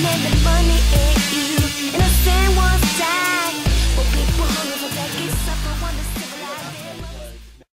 And the money eh.